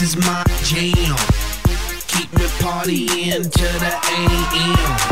This is my jam. Keep me partying to the AM.